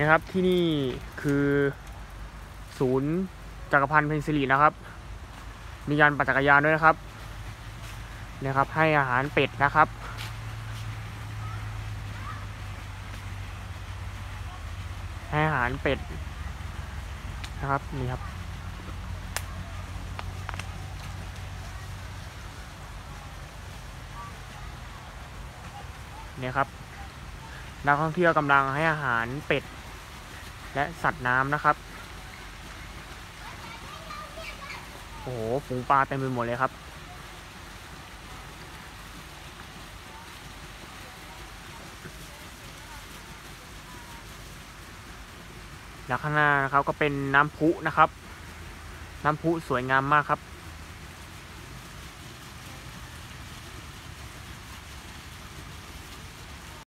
นะครับที่นี่คือศูนย์จักรพันธ์เพนซิลีนะครับ มีการปั่นจักรยานด้วยนะครับนะครับ ให้อาหารเป็ดนะครับ ให้อาหารเป็ดนะครับนี่ครับเนี่ยครับนักท่องเที่ยวกำลังให้อาหารเป็ด และสัตว์น้ำนะครับ โอ้โหฝูงปลาเต็มไปหมดเลยครับ แล้วข้างหน้านะครับก็เป็นน้ำพุนะครับ น้ำพุสวยงามมากครับ